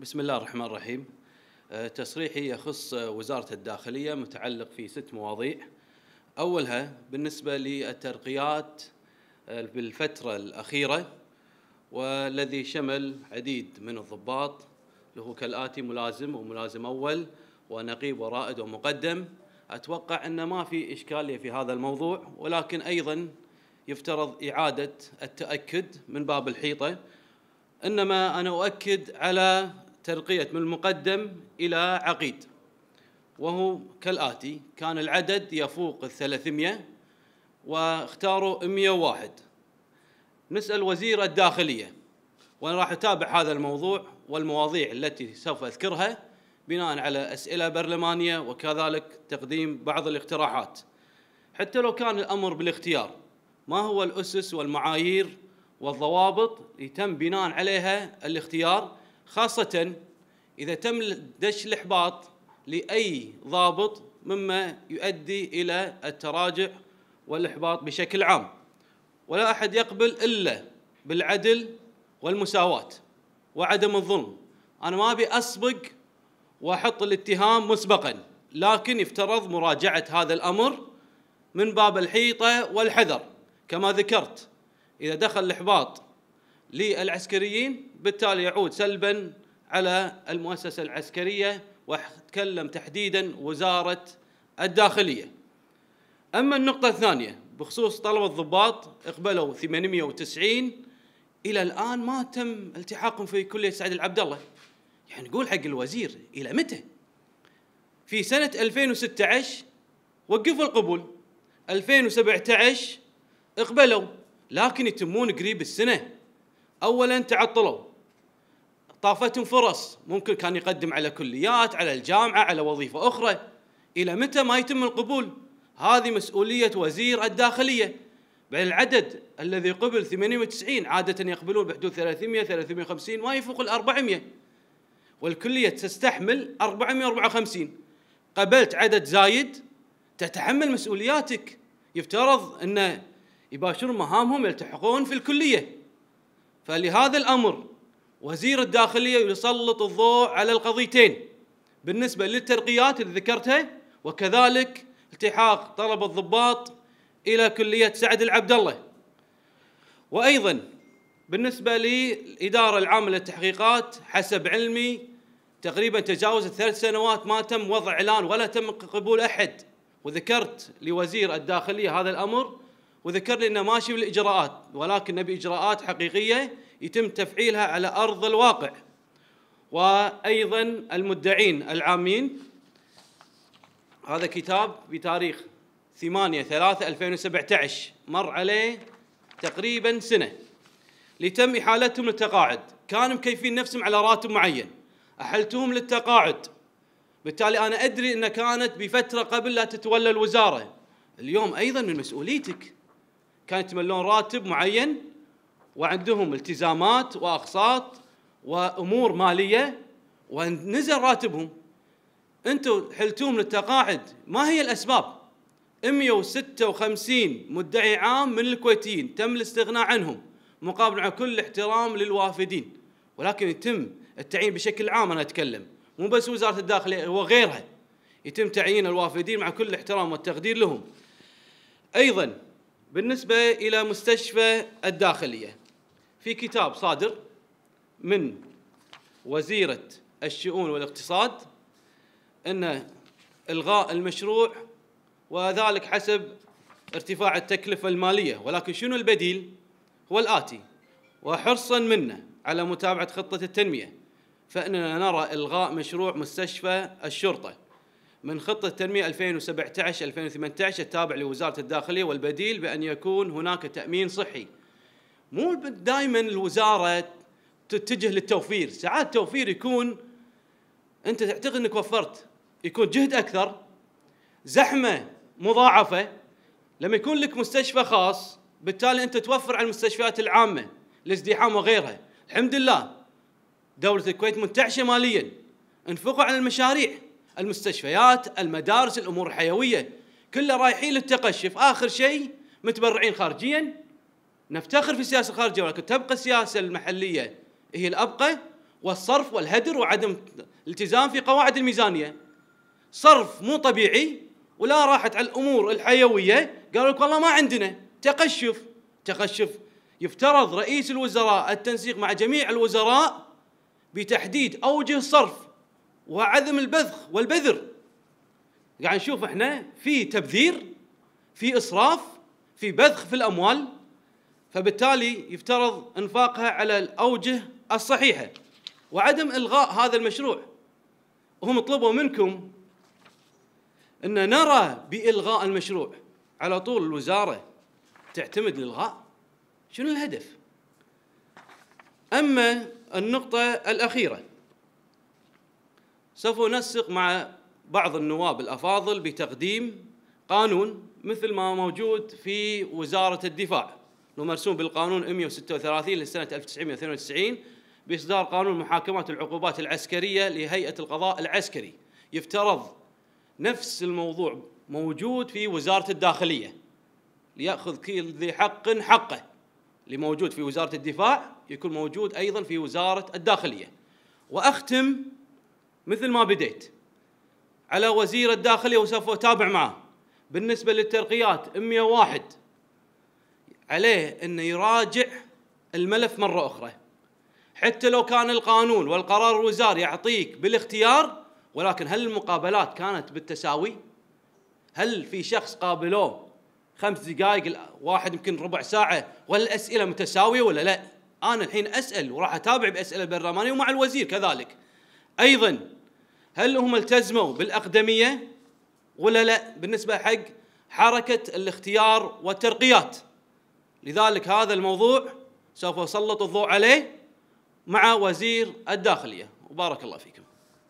بسم الله الرحمن الرحيم. آه، تصريحي يخص وزارة الداخلية متعلق في ست مواضيع. أولها بالنسبة للترقيات آه، بالفترة الأخيرة والذي شمل عديد من الضباط. له كالآتي ملازم وملازم أول ونقيب ورائد ومقدم. أتوقع أن ما في إشكالية في هذا الموضوع ولكن أيضا يفترض إعادة التأكد من باب الحيطة. إنما أنا أؤكد على ترقية من المقدم إلى عقيد وهو كالآتي كان العدد يفوق الثلاثمية واختاروا 101 نسأل وزير الداخلية وأنا راح أتابع هذا الموضوع والمواضيع التي سوف أذكرها بناء على أسئلة برلمانية وكذلك تقديم بعض الاقتراحات. حتى لو كان الأمر بالاختيار ما هو الأسس والمعايير والضوابط يتم بناء عليها الاختيار؟ خاصة إذا تم دش الإحباط لأي ضابط مما يؤدي إلى التراجع والإحباط بشكل عام. ولا أحد يقبل إلا بالعدل والمساواة وعدم الظلم. أنا ما أبي أسبق وأحط الاتهام مسبقا لكن يفترض مراجعة هذا الأمر من باب الحيطة والحذر. كما ذكرت إذا دخل الإحباط للعسكريين بالتالي يعود سلبا على المؤسسة العسكرية وأتكلم تحديدا وزارة الداخلية. أما النقطة الثانية بخصوص طلب الضباط اقبلوا 890 إلى الآن ما تم التحاقهم في كلية سعد العبد الله يعني نقول حق الوزير إلى متى؟ في سنة 2016 وقفوا القبول. 2017 اقبلوا لكن يتمون قريب السنة. أولا تعطلوا. طافتهم فرص ممكن كان يقدم على كليات على الجامعة على وظيفة أخرى. إلى متى ما يتم القبول؟ هذه مسؤولية وزير الداخلية. بل العدد الذي قبل 98 عادة يقبلون بحدود 300 350 ما يفوق ال 400 والكلية تستحمل 454 قبلت عدد زايد. تتحمل مسؤولياتك. يفترض أن يباشرون مهامهم يلتحقون في الكلية. فلهذا الأمر وزير الداخلية يسلط الضوء على القضيتين بالنسبة للترقيات اللي ذكرتها وكذلك التحاق طلب الضباط إلى كلية سعد العبد الله وأيضا بالنسبة للإدارة العامة للتحقيقات حسب علمي تقريبا تجاوزت ثلاث سنوات ما تم وضع إعلان ولا تم قبول أحد. وذكرت لوزير الداخلية هذا الأمر وذكر لي إنه ماشي بالإجراءات ولكن نبي إجراءات حقيقية يتم تفعيلها على أرض الواقع. وأيضا المدعين العامين. هذا كتاب بتاريخ 8 3 2017 مر عليه تقريبا سنة. لتم إحالتهم للتقاعد. كانوا مكيفين نفسهم على راتب معين. أحلتهم للتقاعد. بالتالي أنا أدري ان كانت بفترة قبل لا تتولى الوزارة. اليوم أيضا من مسؤوليتك. كانوا يتملون راتب معين وعندهم التزامات وأقساط وأمور مالية ونزل راتبهم. أنتم حلتوهم للتقاعد. ما هي الأسباب؟ 156 مدعي عام من الكويتيين تم الاستغناء عنهم مقابل على كل احترام للوافدين. ولكن يتم التعيين بشكل عام أنا أتكلم. مو بس وزارة الداخلية وغيرها يتم تعيين الوافدين مع كل الاحترام والتقدير لهم. أيضا بالنسبة إلى مستشفى الداخلية في كتاب صادر من وزيرة الشؤون والاقتصاد أن إلغاء المشروع وذلك حسب ارتفاع التكلفة المالية ولكن شنو البديل؟ هو الآتي وحرصا منا على متابعة خطة التنمية فإننا نرى إلغاء مشروع مستشفى الشرطة. من خطة التنمية 2017 2018 التابع لوزارة الداخلية والبديل بأن يكون هناك تأمين صحي. مو دائما الوزارة تتجه للتوفير. ساعات التوفير يكون أنت تعتقد أنك وفرت. يكون جهد أكثر زحمة مضاعفة. لما يكون لك مستشفى خاص بالتالي أنت توفر على المستشفيات العامة الازدحام وغيرها. الحمد لله دولة الكويت منتعشة ماليا. انفقوا على المشاريع. المستشفيات المدارس الأمور الحيوية. كلها رايحين للتقشف. آخر شيء متبرعين خارجيا. نفتخر في السياسة الخارجية ولكن تبقى السياسة المحلية هي الأبقى والصرف والهدر وعدم الالتزام في قواعد الميزانية. صرف مو طبيعي ولا راحت على الأمور الحيوية. قالوا لك والله ما عندنا. تقشف. تقشف يفترض رئيس الوزراء التنسيق مع جميع الوزراء بتحديد أوجه الصرف وعدم البذخ والبذر. قاعد نشوف إحنا في تبذير في إسراف في بذخ في الأموال. فبالتالي يفترض إنفاقها على الأوجه الصحيحة. وعدم إلغاء هذا المشروع. وهم طلبوا منكم إن نرى بإلغاء المشروع. على طول الوزارة تعتمد للغاء شنو الهدف؟ أما النقطة الأخيرة. سوف أنسق مع بعض النواب الأفاضل بتقديم قانون مثل ما موجود في وزارة الدفاع. ومرسوم بالقانون 136 لسنه 1992 بإصدار قانون محاكمات العقوبات العسكرية لهيئة القضاء العسكري. يفترض نفس الموضوع موجود في وزارة الداخلية. ليأخذ كل ذي حق حقه. اللي موجود في وزارة الدفاع يكون موجود أيضا في وزارة الداخلية. وأختم مثل ما بديت على وزير الداخلية وسوف أتابع معه بالنسبة للترقيات 101 عليه إنه يراجع الملف مرة أخرى حتى لو كان القانون والقرار الوزاري يعطيك بالاختيار ولكن هل المقابلات كانت بالتساوي؟ هل في شخص قابلوه خمس دقائق واحد يمكن ربع ساعة والأسئلة متساوية ولا لا؟ أنا الحين أسأل وراح أتابع بأسئلة البرلمانية ومع الوزير كذلك. أيضا هل هم التزموا بالأقدمية ولا لا؟ بالنسبة حق حركة الاختيار والترقيات؟ لذلك هذا الموضوع سوف أسلط الضوء عليه مع وزير الداخلية. وبارك الله فيكم.